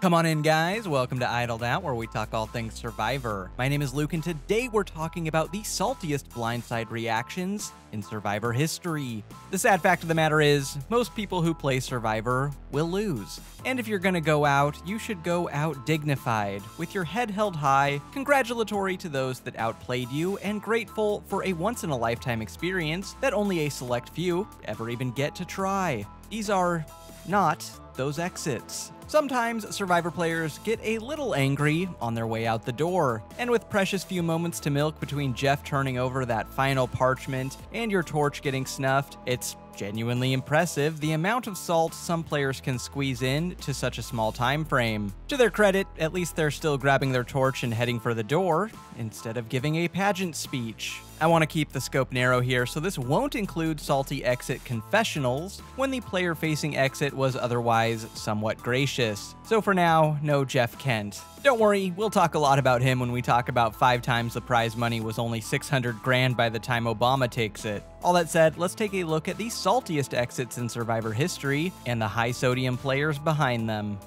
Come on in, guys. Welcome to Idoled Out, where we talk all things Survivor. My name is Luke, and today we're talking about the saltiest blindside reactions in Survivor history. The sad fact of the matter is, most people who play Survivor will lose. And if you're gonna go out, you should go out dignified, with your head held high, congratulatory to those that outplayed you, and grateful for a once in a lifetime experience that only a select few ever even get to try. These are not those exits. Sometimes Survivor players get a little angry on their way out the door, and with precious few moments to milk between Jeff turning over that final parchment and your torch getting snuffed, it's genuinely impressive the amount of salt some players can squeeze in to such a small time frame. To their credit, at least they're still grabbing their torch and heading for the door, instead of giving a pageant speech. I want to keep the scope narrow here, so this won't include salty exit confessionals when the player facing exit was otherwise somewhat gracious. So for now, no Jeff Kent. Don't worry, we'll talk a lot about him when we talk about five times the prize money was only 600 grand by the time Obama takes it. All that said, let's take a look at the saltiest exits in Survivor history and the high sodium players behind them.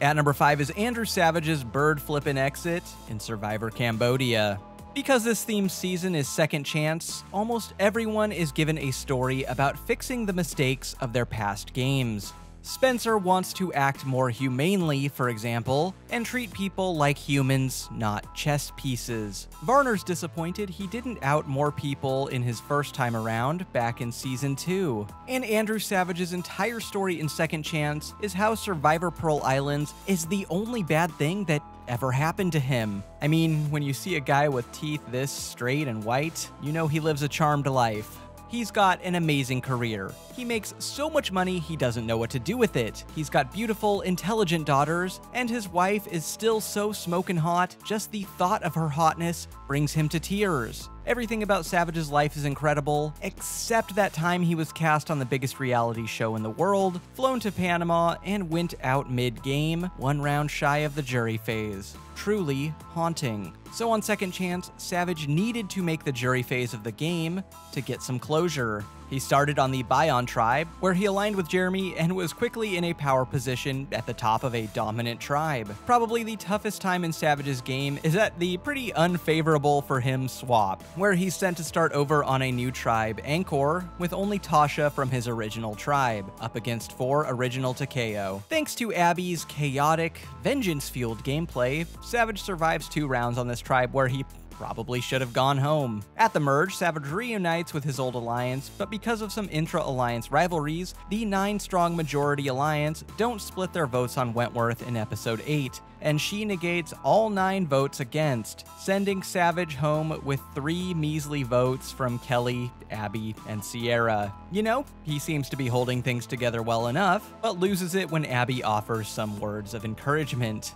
At number 5 is Andrew Savage's bird flippin' exit in Survivor Cambodia. Because this theme season is second chance, almost everyone is given a story about fixing the mistakes of their past games. Spencer wants to act more humanely, for example, and treat people like humans, not chess pieces. Varner's disappointed he didn't out more people in his first time around back in season 2. And Andrew Savage's entire story in Second Chance is how Survivor Pearl Islands is the only bad thing that ever happened to him. I mean, when you see a guy with teeth this straight and white, you know he lives a charmed life. He's got an amazing career. He makes so much money he doesn't know what to do with it. He's got beautiful, intelligent daughters, and his wife is still so smoking hot, just the thought of her hotness brings him to tears. Everything about Savage's life is incredible, except that time he was cast on the biggest reality show in the world, flown to Panama, and went out mid game, one round shy of the jury phase. Truly haunting. So, on second chance, Savage needed to make the jury phase of the game to get some closure. He started on the Bayon tribe, where he aligned with Jeremy and was quickly in a power position at the top of a dominant tribe. Probably the toughest time in Savage's game is at the pretty unfavorable for him swap, where he's sent to start over on a new tribe, Angkor, with only Tasha from his original tribe, up against four original Ta Keo. Thanks to Abi's chaotic, vengeance-fueled gameplay, Savage survives two rounds on this tribe where he probably should have gone home. At the merge, Savage reunites with his old alliance, but because of some intra-alliance rivalries, the nine-strong majority alliance don't split their votes on Wentworth in episode 8, and she negates all nine votes against, sending Savage home with three measly votes from Kelley, Abi, and Ciera. You know, he seems to be holding things together well enough, but loses it when Abi offers some words of encouragement.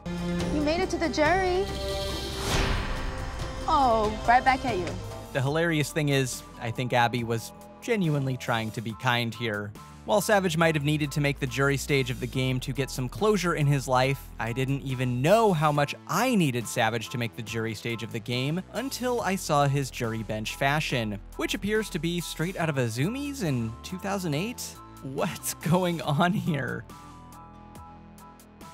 You made it to the jury. Right back at you. The hilarious thing is, I think Abi was genuinely trying to be kind here. While Savage might have needed to make the jury stage of the game to get some closure in his life, I didn't even know how much I needed Savage to make the jury stage of the game until I saw his jury bench fashion, which appears to be straight out of Azumi's in 2008? What's going on here?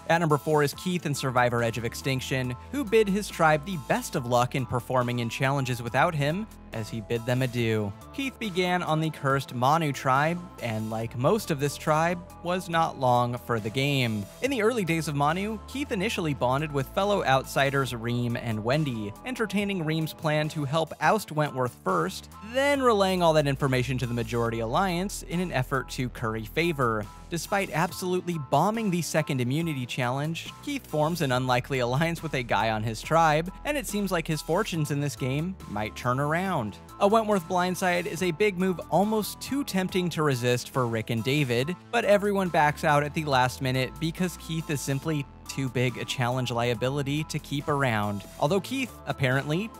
At number 4 is Keith in Survivor Edge of Extinction, who bid his tribe the best of luck in performing in challenges without him, as he bid them adieu. Keith began on the cursed Manu tribe, and like most of this tribe, was not long for the game. In the early days of Manu, Keith initially bonded with fellow outsiders Reem and Wendy, entertaining Reem's plan to help oust Wentworth first, then relaying all that information to the Majority Alliance in an effort to curry favor. Despite absolutely bombing the second immunity challenge, Keith forms an unlikely alliance with a guy on his tribe, and it seems like his fortunes in this game might turn around. A Wentworth blindside is a big move almost too tempting to resist for Rick and David, but everyone backs out at the last minute because Keith is simply too big a challenge liability to keep around. Although Keith, apparently,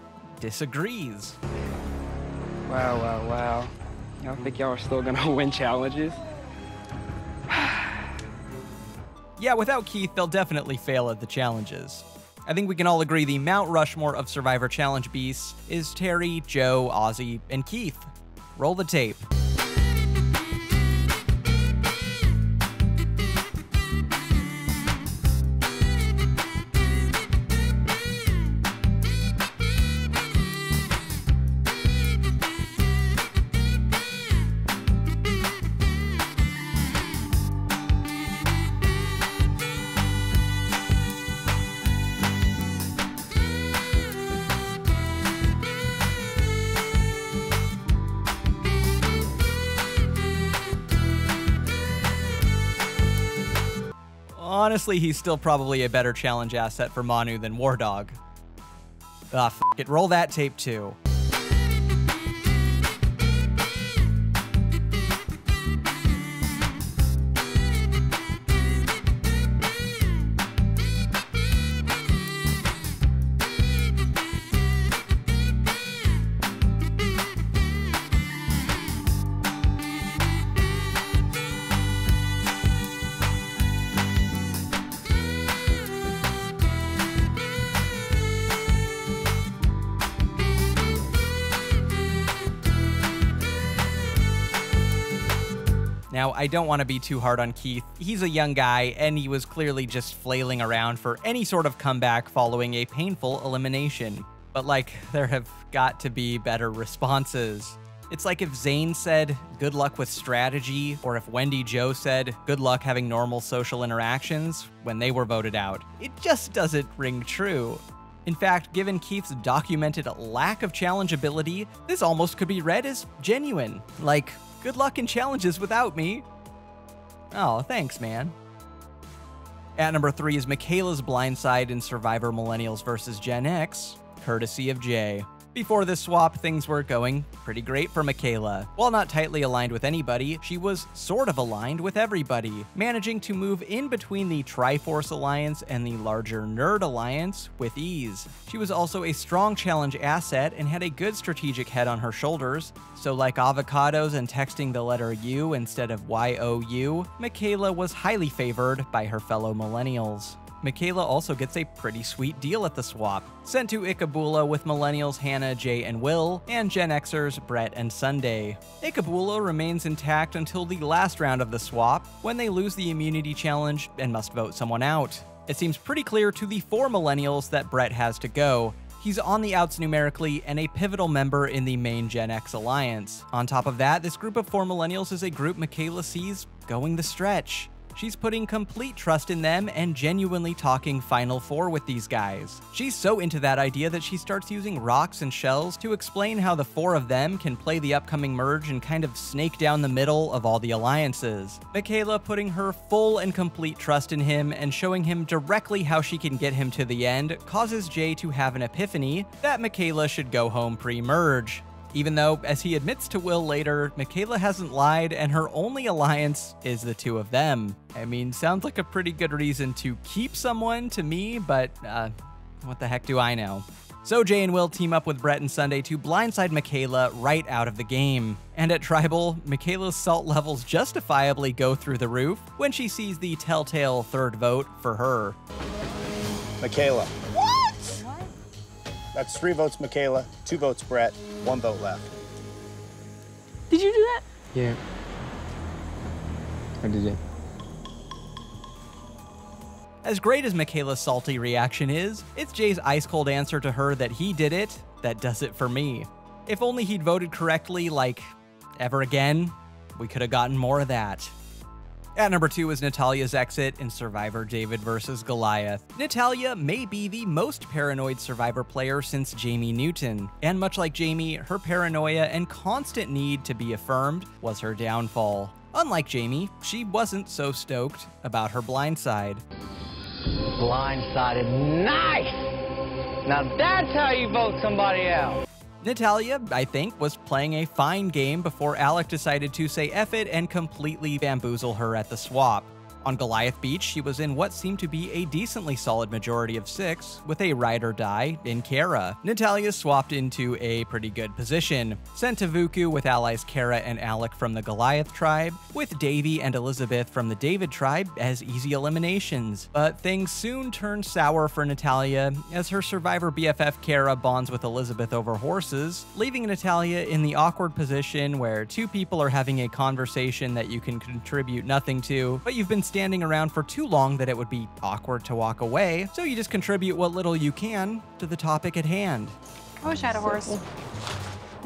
disagrees. Wow, wow, wow. Y'all think y'all are still gonna win challenges? yeah, without Keith, they'll definitely fail at the challenges. I think we can all agree the Mount Rushmore of Survivor Challenge beasts is Terry, Joe, Ozzy, and Keith. Roll the tape. Honestly, he's still probably a better challenge asset for Manu than War Dog. Ah, f it, roll that tape too. I don't want to be too hard on Keith. He's a young guy, and he was clearly just flailing around for any sort of comeback following a painful elimination. But, like, there have got to be better responses. It's like if Zayn said, good luck with strategy, or if Wendy Joe said, good luck having normal social interactions when they were voted out. It just doesn't ring true. In fact, given Keith's documented lack of challenge ability, this almost could be read as genuine. Like, Good luck in challenges without me. Oh, thanks, man. At number three is Michaela's blindside in Survivor Millennials vs. Gen X, courtesy of Jay. Before this swap, things were going pretty great for Michaela. While not tightly aligned with anybody, she was sort of aligned with everybody, managing to move in between the Triforce Alliance and the larger Nerd Alliance with ease. She was also a strong challenge asset and had a good strategic head on her shoulders, so like avocados and texting the letter U instead of Y-O-U, Michaela was highly favored by her fellow millennials. Michaela also gets a pretty sweet deal at the swap, sent to Ikabula with millennials Hannah, Jay, and Will, and Gen Xers Brett and Sunday. Ikabula remains intact until the last round of the swap, when they lose the immunity challenge and must vote someone out. It seems pretty clear to the four millennials that Brett has to go, He's on the outs numerically and a pivotal member in the main Gen X alliance. On top of that, this group of four millennials is a group Michaela sees going the stretch. She's putting complete trust in them and genuinely talking Final Four with these guys. She's so into that idea that she starts using rocks and shells to explain how the four of them can play the upcoming merge and kind of snake down the middle of all the alliances. Michaela putting her full and complete trust in him and showing him directly how she can get him to the end causes Jay to have an epiphany that Michaela should go home pre-merge. Even though, as he admits to Will later, Michaela hasn't lied and her only alliance is the two of them. I mean, sounds like a pretty good reason to keep someone to me, but uh, what the heck do I know? So Jay and Will team up with Brett and Sunday to blindside Michaela right out of the game. And at Tribal, Michaela's salt levels justifiably go through the roof when she sees the telltale third vote for her. Michaela. That's three votes Michaela, two votes Brett, one vote left. Did you do that? Yeah. I did it. As great as Michaela's salty reaction is, it's Jay's ice cold answer to her that he did it that does it for me. If only he'd voted correctly, like, ever again, we could have gotten more of that. At number two is Natalia's exit in Survivor David vs. Goliath. Natalia may be the most paranoid Survivor player since Jamie Newton, and much like Jamie, her paranoia and constant need to be affirmed was her downfall. Unlike Jamie, she wasn't so stoked about her blindside. Blindsided. Nice! Now that's how you vote somebody out. Natalia, I think, was playing a fine game before Alec decided to say F it and completely bamboozle her at the swap. On Goliath Beach, she was in what seemed to be a decently solid majority of six, with a ride or die in Kara. Natalia swapped into a pretty good position, sent to Vuku with allies Kara and Alec from the Goliath tribe, with Davy and Elizabeth from the David tribe as easy eliminations. But things soon turned sour for Natalia as her survivor BFF Kara bonds with Elizabeth over horses, leaving Natalia in the awkward position where two people are having a conversation that you can contribute nothing to, but you've been standing around for too long that it would be awkward to walk away, so you just contribute what little you can to the topic at hand. I wish I had a horse.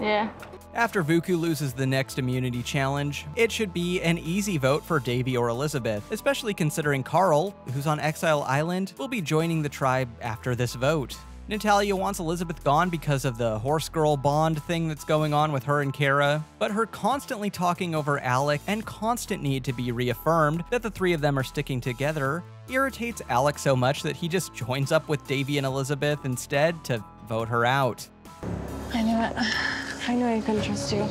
Yeah. After Vuku loses the next immunity challenge, it should be an easy vote for Davy or Elizabeth, especially considering Carl, who's on Exile Island, will be joining the tribe after this vote. Natalia wants Elizabeth gone because of the horse girl bond thing that's going on with her and Kara, but her constantly talking over Alec and constant need to be reaffirmed that the three of them are sticking together irritates Alec so much that he just joins up with Davy and Elizabeth instead to vote her out. I knew it. I knew I couldn't trust you.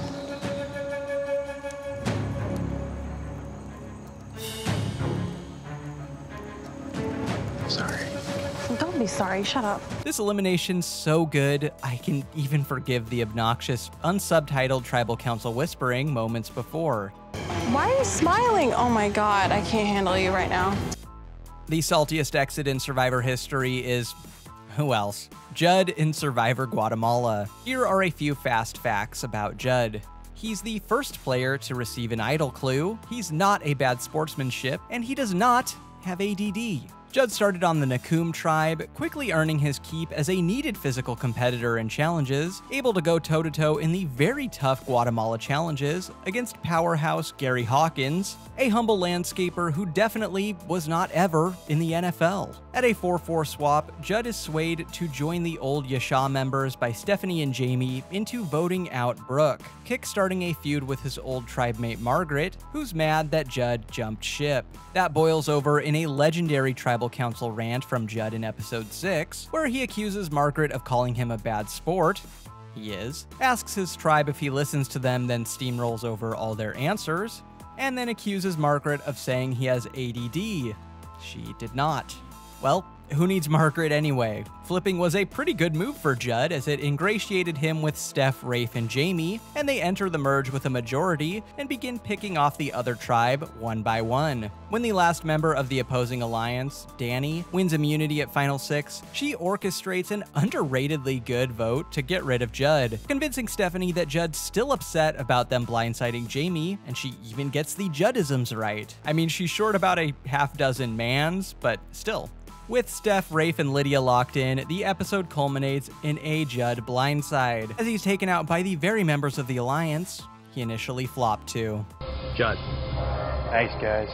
Sorry. Shut up. This elimination's so good, I can even forgive the obnoxious, unsubtitled tribal council whispering moments before. Why are you smiling? Oh my god, I can't handle you right now. The saltiest exit in Survivor history is. Who else? Judd in Survivor Guatemala. Here are a few fast facts about Judd. He's the first player to receive an idol clue, he's not a bad sportsmanship, and he does not have ADD. Judd started on the Nakum tribe, quickly earning his keep as a needed physical competitor in challenges, able to go toe to toe in the very tough Guatemala challenges against powerhouse Gary Hawkins, a humble landscaper who definitely was not ever in the NFL. At a 4 4 swap, Judd is swayed to join the old Yaxhá members by Stephanie and Jamie into voting out Brooke, kickstarting a feud with his old tribe mate Margaret, who's mad that Judd jumped ship. That boils over in a legendary tribal council rant from Judd in episode 6, where he accuses Margaret of calling him a bad sport. He is, asks his tribe if he listens to them, then steamrolls over all their answers, and then accuses Margaret of saying he has ADD. She did not. Well, who needs Margaret anyway? Flipping was a pretty good move for Judd as it ingratiated him with Steph, Rafe, and Jamie, and they enter the merge with a majority and begin picking off the other tribe one by one. When the last member of the opposing alliance, Danni, wins immunity at Final Six, she orchestrates an underratedly good vote to get rid of Judd, convincing Stephanie that Judd's still upset about them blindsiding Jamie, and she even gets the Juddisms right. I mean, she's short about a half dozen mans, but still, with Steph, Rafe, and Lydia locked in, the episode culminates in a Judd blindside, as he's taken out by the very members of the Alliance he initially flopped to. Judd. Thanks, guys.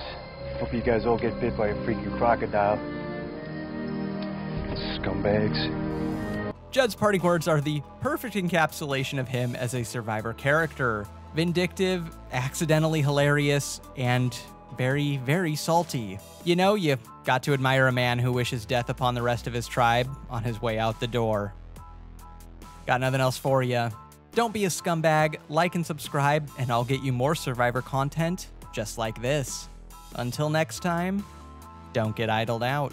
Hope you guys all get bit by a freaking crocodile. Scumbags. Judd's parting words are the perfect encapsulation of him as a survivor character. Vindictive, accidentally hilarious, and very, very salty. You know, you've got to admire a man who wishes death upon the rest of his tribe on his way out the door. Got nothing else for you. Don't be a scumbag, like and subscribe, and I'll get you more Survivor content just like this. Until next time, don't get idoled out.